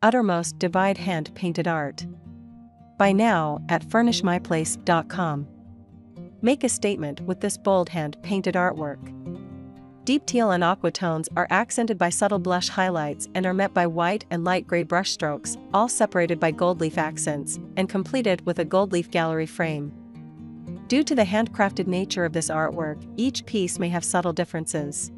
Uttermost Divide Hand Painted Art. Buy now at furnishmyplace.com. Make a statement with this bold hand painted artwork. Deep teal and aqua tones are accented by subtle blush highlights and are met by white and light gray brushstrokes, all separated by gold leaf accents, and completed with a gold leaf gallery frame. Due to the handcrafted nature of this artwork, each piece may have subtle differences.